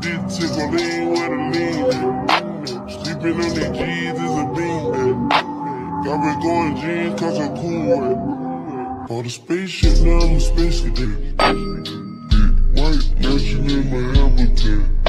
This chick gon' lean a lean. Sleeping on these is a. Got me jeans cause I'm cool. For the spaceship, now I'm a space cadet. White, mansion in my habitat.